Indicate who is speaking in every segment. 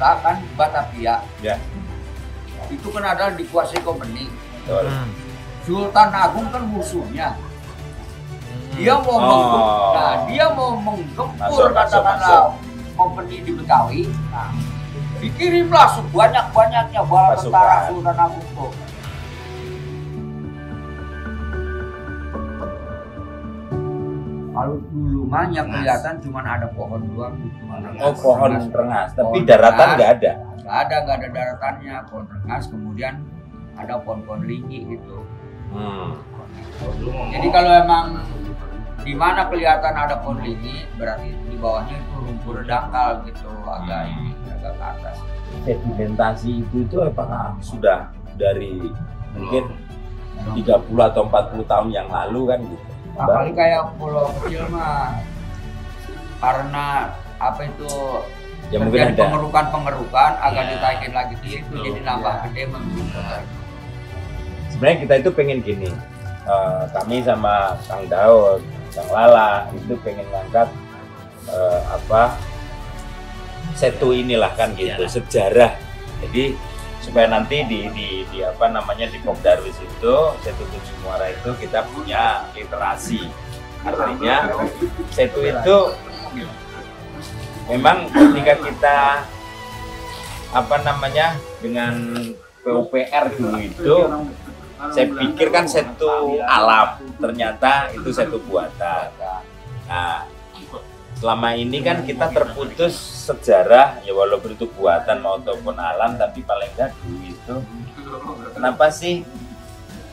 Speaker 1: Jakarta kan Batavia
Speaker 2: Ya.
Speaker 1: itu kan adalah dikuasai company.
Speaker 2: Betul.
Speaker 3: Hmm.
Speaker 1: Sultan Agung kan musuhnya.
Speaker 3: Hmm.
Speaker 1: Dia mau
Speaker 2: Oh.
Speaker 1: menggem- nah, dia mau menggempur katakanlah company di Betawi. Nah, dikirimlah sebanyak-banyaknya bala tentara Sultan Agung tuh. Kalau dulu mah yang kelihatan cuma ada pohon doang gitu.
Speaker 2: Oh pohon rengas, tapi
Speaker 1: Pohon
Speaker 2: daratan nggak ada.
Speaker 1: Nggak ada, nggak ada daratannya. Pohon rengas, kemudian ada pohon-pohon lingi gitu.
Speaker 2: Hmm.
Speaker 1: Jadi kalau emang di mana kelihatan ada pohon lingi, berarti di bawahnya itu rumput dangkal gitu, agak ini, agak ke atas.
Speaker 2: Sedimentasi itu itu apakah sudah dari mungkin 30 atau 40 tahun yang lalu kan gitu.
Speaker 1: Apalagi kayak pulau kecil mah karena apa itu
Speaker 2: Ya mungkin ada.
Speaker 1: pengerukan-pengerukan agak
Speaker 2: Ya.
Speaker 1: ditaikin lagi di situ
Speaker 2: Gitu.
Speaker 1: jadi nambah
Speaker 2: Ya.
Speaker 1: gede.
Speaker 2: Sebenarnya kita itu pengen gini. eh, kami sama Kang Daud, Kang Lala itu pengen ngangkat eh, apa setu inilah kan gitu sejarah. Jadi supaya nanti di, di, di apa namanya di Pop Darwis itu setu tujuh muara itu kita punya literasi. Artinya setu itu memang ketika kita apa namanya dengan PUPR dulu itu saya pikir kan setu alam ternyata itu setu buatan nah selama ini kan kita terputus sejarah ya walaupun itu buatan maupun alam tapi paling enggak dulu itu. Kenapa sih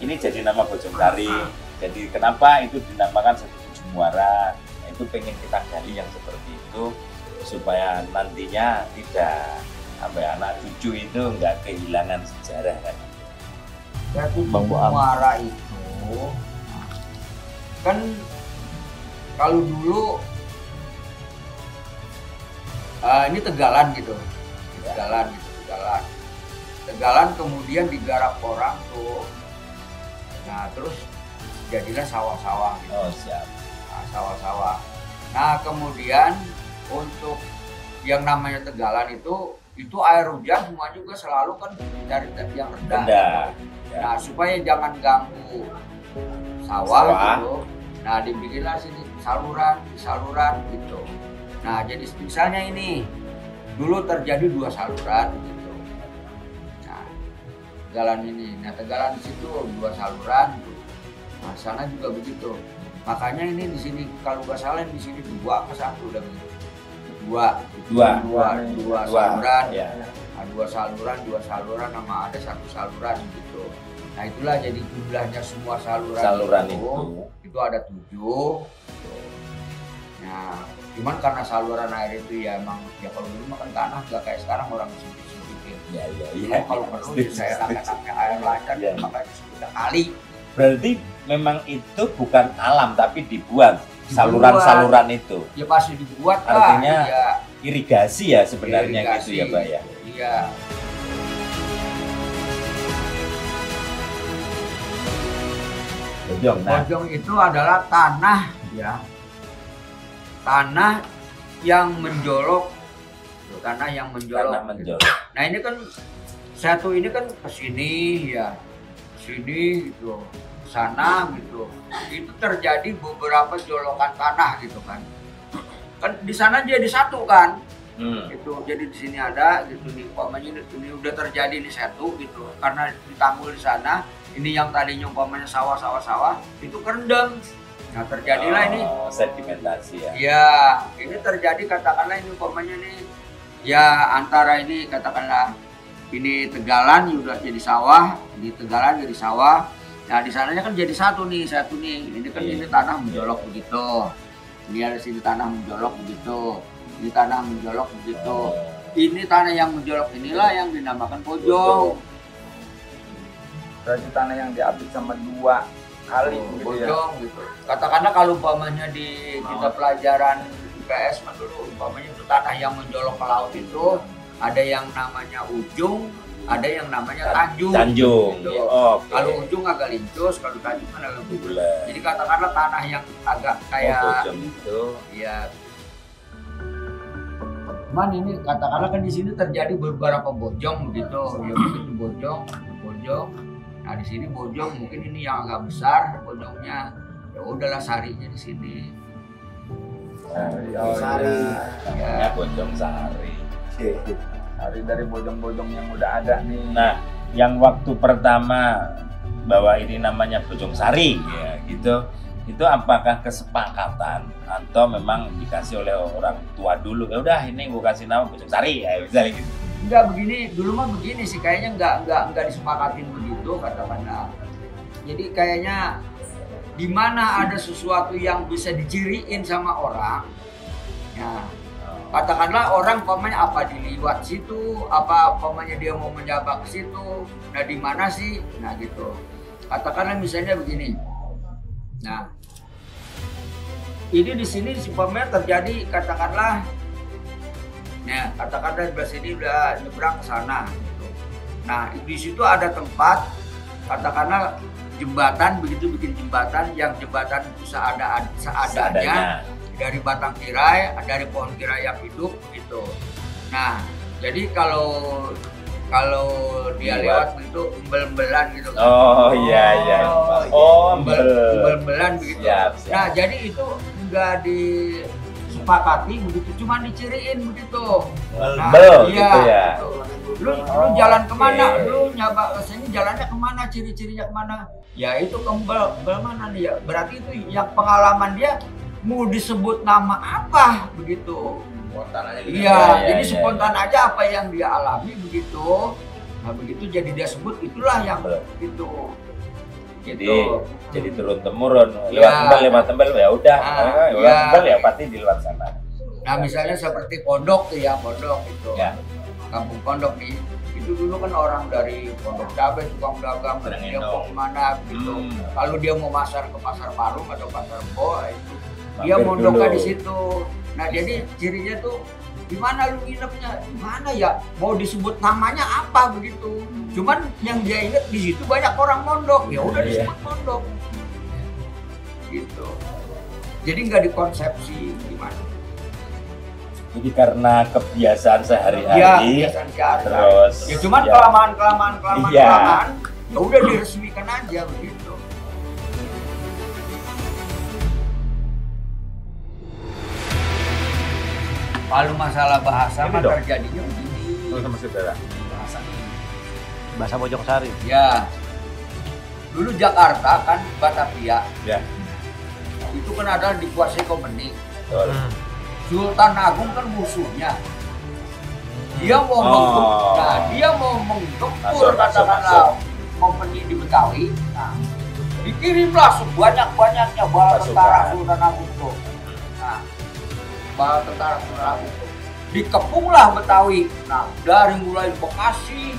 Speaker 2: ini jadi nama Bojongkari jadi kenapa itu dinamakan setu tujuh muara? Nah, itu pengen kita gali yang seperti itu supaya nantinya tidak apa ya, anak cucu itu nggak kehilangan sejarah kan?
Speaker 1: Satu
Speaker 3: Bang Boam.
Speaker 1: muara itu kan kalau dulu eh, ini Tegalan gitu, Tegalan gitu, Tegalan. Tegalan kemudian digarap orang tuh, nah terus jadilah sawah-sawah gitu,
Speaker 2: oh siap
Speaker 1: Nah, sawah-sawah. Nah kemudian untuk yang namanya Tegalan itu itu air hujan semua juga selalu kan dari yang rendah.
Speaker 2: rendah ya.
Speaker 1: Nah, supaya jangan ganggu sawah,
Speaker 2: Sawah.
Speaker 1: gitu. Nah, dibikinlah sini saluran, saluran gitu. Nah, jadi misalnya ini dulu terjadi dua saluran gitu. Nah, tegalan ini. Nah, tegalan di situ dua saluran. Nah, sana juga begitu. Makanya ini di sini kalau nggak salah di sini dua ke satu udah begitu. Dua,
Speaker 2: Dua.
Speaker 1: dua, dua,
Speaker 2: Dua.
Speaker 1: saluran.
Speaker 2: ya
Speaker 1: Nah, dua saluran, dua saluran sama ada satu saluran gitu. Nah itulah jadi jumlahnya semua saluran,
Speaker 2: saluran
Speaker 1: itu,
Speaker 2: itu
Speaker 1: itu ada tujuh. Nah, cuman karena saluran air itu ya emang ya kalau dulu makan tanah nggak kayak sekarang orang sempit-sempitin.
Speaker 2: ya ya
Speaker 1: Ya,
Speaker 2: ya
Speaker 1: kalau perlu ya saya anaknya air lancar
Speaker 2: Ya.
Speaker 1: makanya sudah kali.
Speaker 2: berarti memang itu bukan alam tapi dibuat saluran-saluran itu
Speaker 1: Ya pasti dibuat lah.
Speaker 2: Artinya
Speaker 1: ya,
Speaker 2: irigasi ya sebenarnya
Speaker 1: irigasi.
Speaker 2: gitu ya Pak ya
Speaker 1: Iya.
Speaker 2: Bojong nah
Speaker 1: Bojong itu adalah tanah ya. Tanah yang menjolok. Tanah yang menjolok.
Speaker 2: karena menjolok
Speaker 1: Nah, ini kan satu ini kan ke sini ya. Sini gitu. Sana gitu. Itu terjadi beberapa jolokan tanah gitu kan. Kan di sana jadi satu kan
Speaker 2: hmm.
Speaker 1: gitu jadi di sini ada gitu nih umpamanya ini, ini udah terjadi di satu gitu karena ditanggul di sana ini yang tadinya umpamanya sawah sawah sawah itu kerendam nah terjadilah ini.
Speaker 2: Oh, sedimentasi ya.
Speaker 1: Ya ini terjadi katakanlah ini umpamanya nih ya antara ini katakanlah ini tegalan ya udah jadi sawah di tegalan jadi sawah. Nah di sananya kan jadi satu nih satu nih. Ini kan
Speaker 2: Iya.
Speaker 1: ini tanah menjolok begitu. Ini ada sini tanah menjolok begitu. Ini tanah menjolok begitu.
Speaker 2: Oh.
Speaker 1: ini tanah yang menjolok inilah yang dinamakan pojong
Speaker 4: Berarti tanah yang diambil sama dua kali gitu ya.
Speaker 1: pojong gitu. Katakanlah kalau umpamanya di kita pelajaran IPS mah dulu umpamanya itu tanah yang menjolok ke laut itu ada yang namanya ujung ada yang namanya tanjung.
Speaker 2: Tanjung.
Speaker 1: Gitu.
Speaker 2: ya, oke.
Speaker 1: Kalau ujung agak lincus kalau tanjung kan agak bulat. Jadi katakanlah tanah yang agak
Speaker 2: oh,
Speaker 1: kayak
Speaker 2: Bojong itu.
Speaker 1: Ya cuman ini katakanlah kan di sini terjadi beberapa bojong begitu ya bojong bojong nah di sini bojong mungkin ini yang agak besar bojongnya. Ya udahlah sarinya di sini.
Speaker 4: Oh,
Speaker 3: Sari.
Speaker 2: namanya bojong sari.
Speaker 4: Hari dari bojong-bojong yang udah ada nih.
Speaker 2: nah yang waktu pertama bahwa ini namanya bojong sari ya gitu. Itu apakah kesepakatan atau memang dikasih oleh orang tua dulu? Ya udah ini gue kasih nama bojong sari ya misalnya gitu
Speaker 1: enggak begini dulu mah begini sih kayaknya enggak enggak enggak disepakatin begitu kata jadi kayaknya di mana ada sesuatu yang bisa diciriin sama orang ya katakanlah orang pamanya apa diliwat situ apa pamanya dia mau menjabat ke situ nah di mana sih? Nah gitu. Katakanlah misalnya begini. Nah ini di sini si pamer terjadi katakanlah Nah, katakanlah di sini udah nyebrang ke sana. gitu. Nah, di situ ada tempat, katakanlah jembatan, begitu bikin jembatan, yang jembatan itu seada, seadanya, dari batang tirai, dari pohon tirai yang hidup, gitu. Nah, jadi kalau kalau dia
Speaker 2: Lewat.
Speaker 1: lewat begitu embel-embelan gitu kan.
Speaker 2: oh iya iya oh
Speaker 1: embel
Speaker 2: embel
Speaker 1: embel-embelan begitu.
Speaker 2: siap siap
Speaker 1: Nah, jadi itu enggak disepakati begitu, cuma diciriin begitu. Nah,
Speaker 2: embel
Speaker 1: iya,
Speaker 2: gitu ya
Speaker 1: gitu. Lu, lu jalan ke
Speaker 2: mana?
Speaker 1: Lu nyaba ke sini jalannya ke mana? Ciri-cirinya ke mana? Ya itu kembal, kembal mana nih ya? Berarti itu yang pengalaman dia mau disebut nama apa begitu?
Speaker 3: Spontan aja gitu.
Speaker 1: Iya,
Speaker 2: Ya, ya,
Speaker 1: jadi
Speaker 2: ya,
Speaker 1: spontan aja apa yang dia alami begitu. Nah begitu jadi dia sebut itulah yang itu.
Speaker 2: Jadi
Speaker 1: Gitu.
Speaker 2: jadi turun temurun lewat
Speaker 1: Ya.
Speaker 2: embel lewat embel ya udah
Speaker 1: Ah,
Speaker 2: lewat
Speaker 1: ya.
Speaker 2: embel ya pasti di luar sana
Speaker 1: Nah misalnya seperti pondok tuh ya pondok itu.
Speaker 2: Ya.
Speaker 1: Kampung pondok nih. Itu dulu kan orang dari pondok cabai tukang dagang dia mau ke mana gitu.
Speaker 2: Hmm.
Speaker 1: Kalau dia mau masar ke pasar Parung atau pasar Bo itu dia mondoknya di situ. Nah jadi cirinya tuh di mana lu nginepnya? Di mana ya? Mau disebut namanya apa begitu? Cuman yang dia inget di situ banyak orang mondok. Ya udah
Speaker 2: Iya.
Speaker 1: disebut mondok. Gitu. Jadi nggak dikonsepsi gimana.
Speaker 2: jadi karena kebiasaan
Speaker 1: Ya,
Speaker 2: sehari-hari
Speaker 1: biasanya sehari.
Speaker 2: terus
Speaker 1: Ya cuman
Speaker 2: ya,
Speaker 1: kelamaan kelamaan kelamaan kelamaan. Ya udah diresmikan aja begitu. Kalau masalah bahasa
Speaker 2: Ini
Speaker 1: mah terjadinya begini.
Speaker 2: sama saudara
Speaker 1: Bahasa
Speaker 3: Bahasa Bojong Sari.
Speaker 1: Ya. Dulu Jakarta kan Batavia.
Speaker 2: Ya.
Speaker 1: Itu kan adalah dikuasai komunik.
Speaker 2: Betul.
Speaker 1: Sultan Agung kan musuhnya. Dia mau
Speaker 2: Oh.
Speaker 1: nah, dia mau menggempur katakanlah company di Betawi. Nah, dikirimlah sebanyak-banyaknya bala tentara Sultan Agung tuh. Bala tentara tuh. Dikepunglah Betawi. Nah, dari mulai Bekasi,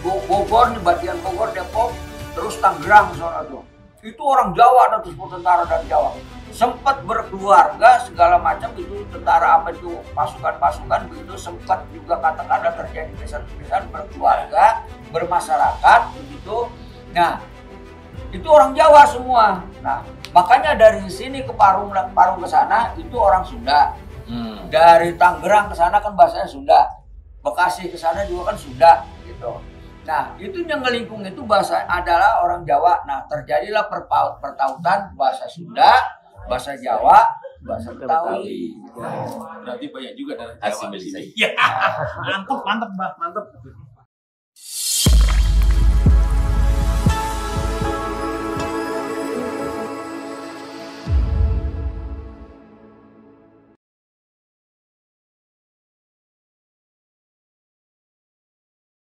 Speaker 1: Bo- Bogor, nih, bagian Bogor, Depok, terus Tangerang soalnya tuh. Itu orang Jawa dan terus tentara dari Jawa sempat berkeluarga segala macam itu tentara apa itu pasukan-pasukan begitu sempat juga katakanlah terjadi pesan-pesan berkeluarga bermasyarakat begitu nah itu orang Jawa semua nah makanya dari sini ke Parung Parung ke sana itu orang Sunda
Speaker 2: Hmm.
Speaker 1: dari Tangerang ke sana kan bahasanya Sunda Bekasi ke sana juga kan Sunda gitu nah itu yang ngelingkung itu bahasa adalah orang Jawa nah terjadilah perpau- pertautan bahasa Sunda bahasa Jawa bahasa Betawi
Speaker 3: Berarti banyak juga dari Jawa
Speaker 2: di
Speaker 3: sini.
Speaker 2: sini.
Speaker 3: Mantep, mantep, Mbak. Mantep.